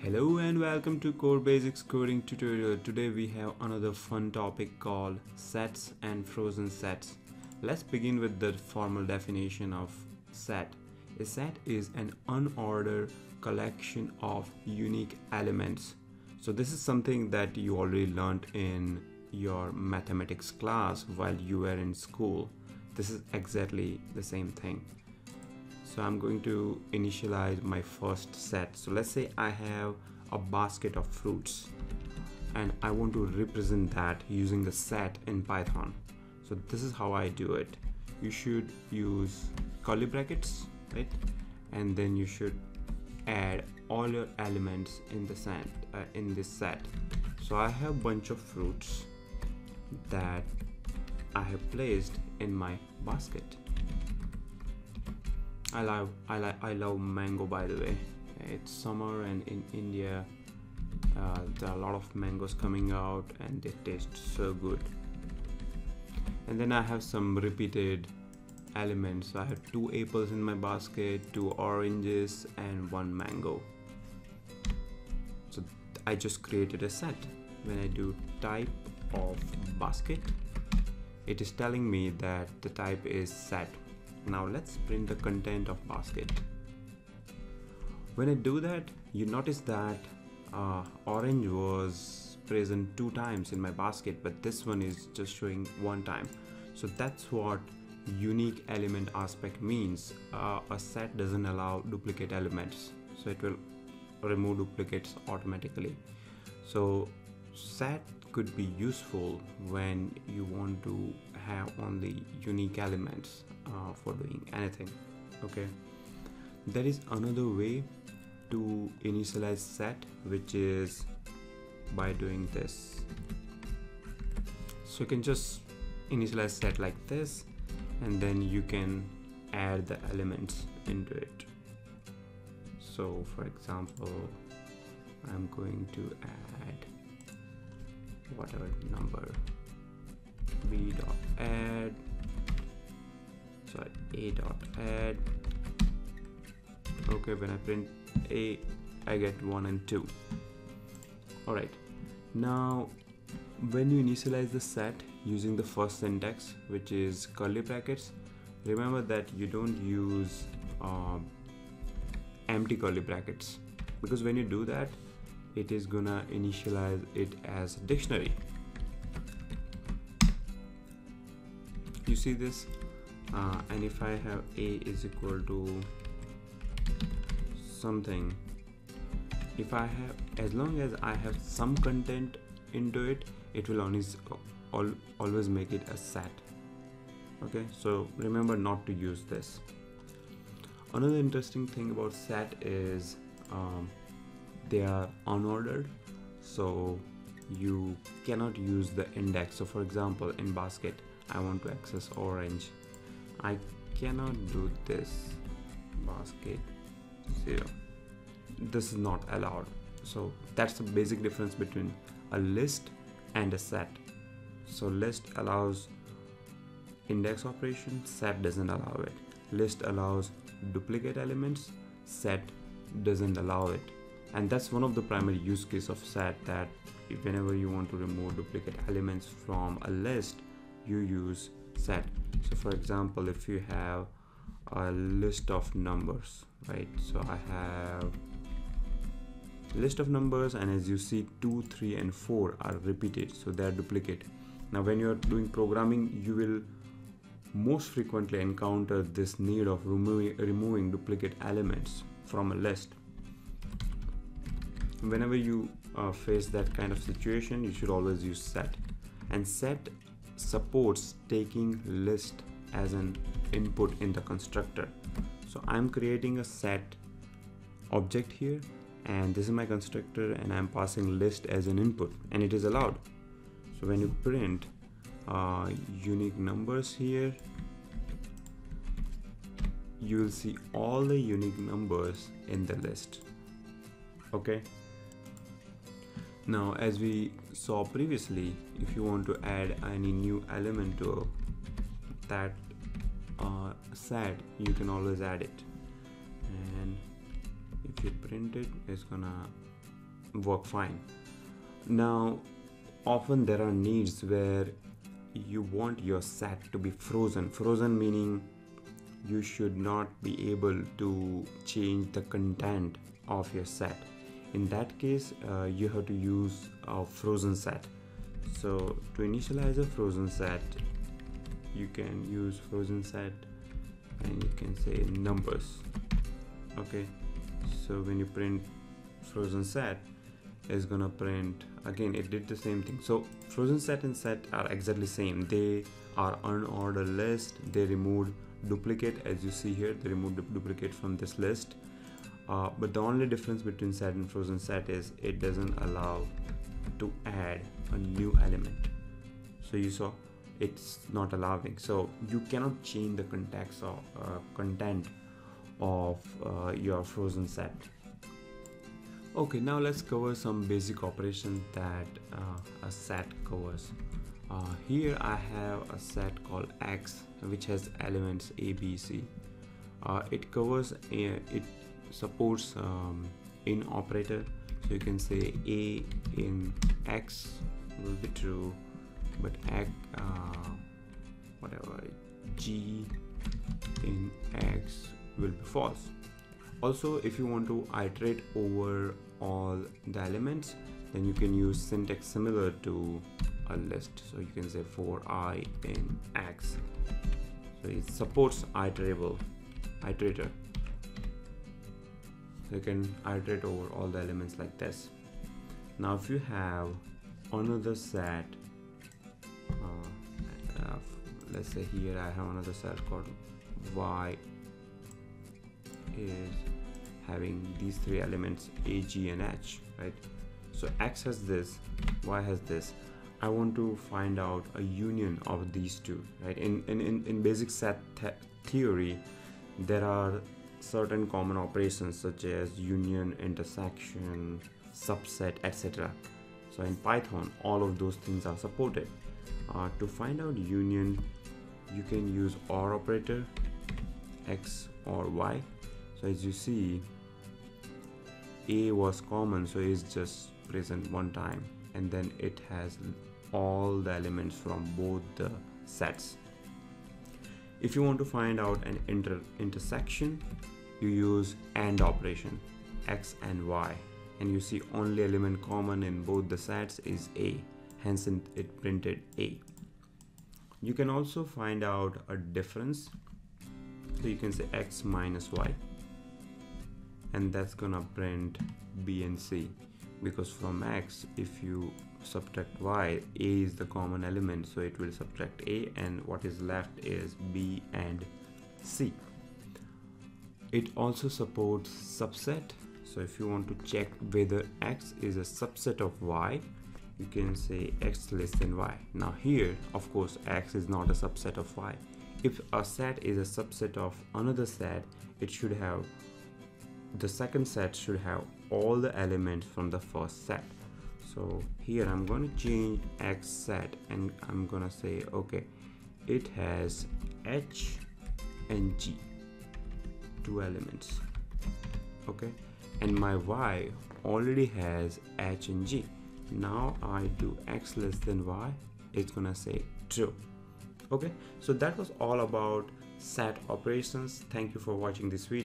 Hello and welcome to Code Basics Coding tutorial. Today we have another fun topic called sets and frozen sets. Let's begin with the formal definition of set. A set is an unordered collection of unique elements. So this is something that you already learned in your mathematics class while you were in school. This is exactly the same thing so I'm going to initialize my first set. So let's say I have a basket of fruits and I want to represent that using the set in Python. So this is how I do it. You should use curly brackets right? And then you should add all your elements in the set uh, in this set. So I have a bunch of fruits that I have placed in my basket I love I like I love mango by the way. It's summer and in India uh, there are a lot of mangoes coming out and they taste so good. And then I have some repeated elements. I have two apples in my basket, two oranges and one mango. So I just created a set. When I do type of basket, it is telling me that the type is set now let's print the content of basket. When I do that, you notice that uh, orange was present two times in my basket, but this one is just showing one time. So that's what unique element aspect means. Uh, a set doesn't allow duplicate elements, so it will remove duplicates automatically. So set could be useful when you want to have only unique elements uh, for doing anything okay? There is another way to initialize set which is by doing this. So you can just initialize set like this and then you can add the elements into it. So for example I'm going to add whatever number b dot add. Sorry a dot add. Okay when I print a I get 1 and 2 alright now when you initialize the set using the first syntax which is curly brackets remember that you don't use uh, empty curly brackets. Because when you do that it is gonna initialize it as dictionary you see this? Uh, and if I have a is equal to something if I have as long as I have some content into it it will always always make it a set. Okay so remember not to use this. Another interesting thing about set is um, they are unordered. So you cannot use the index. So for example in basket I want to access orange. I cannot do this basket 0 this is not allowed. So that's the basic difference between a list and a set. So list allows index operation set doesn't allow it. List allows duplicate elements set doesn't allow it and that's one of the primary use case of set that whenever you want to remove duplicate elements from a list you use set so for example if you have a list of numbers right? So I have list of numbers and as you see 2 3 and 4 are repeated so they are duplicate. Now when you are doing programming you will most frequently encounter this need of removing, removing duplicate elements from a list whenever you uh, face that kind of situation you should always use set. And set supports taking list as an input in the constructor. So I'm creating a set object here and this is my constructor and I'm passing list as an input and it is allowed. So when you print uh, unique numbers here you will see all the unique numbers in the list. Okay now as we saw previously if you want to add any new element to that uh, set you can always add it. And if you print it it's gonna work fine. Now often there are needs where you want your set to be frozen. Frozen meaning you should not be able to change the content of your set in that case uh, you have to use a frozen set. So to initialize a frozen set you can use frozen set and you can say numbers. Okay? So when you print frozen set is gonna print again it did the same thing. So frozen set and set are exactly same. They are unordered list. They removed duplicate as you see here they removed the duplicate from this list uh, but the only difference between set and frozen set is it doesn't allow to add a new element. So you saw it's not allowing. So you cannot change the context or uh, content of uh, your frozen set. Okay now let's cover some basic operations that uh, a set covers. Uh, here I have a set called X which has elements A B C. Uh, it covers it supports um, in operator. So you can say A in X will be true but X uh, whatever G in X will be false. Also if you want to iterate over all the elements then you can use syntax similar to a list. So you can say for i in x. So it supports iterable iterator so you can iterate over all the elements like this. Now if you have another set uh, uh, let's say here I have another set called y is having these three elements a g and h right? So x has this y has this. I want to find out a union of these two right? In in, in, in basic set th theory there are certain common operations such as union intersection subset etc so in python all of those things are supported. Uh, to find out union you can use or operator x or y. So as you see a was common so it's just present one time. And then it has all the elements from both the sets if you want to find out an inter intersection you use AND operation x and y. And you see only element common in both the sets is a. Hence it printed a. You can also find out a difference. So you can say x minus y. And that's gonna print b and c. Because from x if you subtract y a is the common element so it will subtract a and what is left is b and c. It also supports subset so if you want to check whether x is a subset of y you can say x less than y. Now here of course x is not a subset of y. If a set is a subset of another set it should have the second set should have all the elements from the first set so here I'm going to change X set and I'm gonna say okay it has H and G two elements okay? And my Y already has H and G. Now I do X less than Y it's gonna say true okay? So that was all about set operations. Thank you for watching this video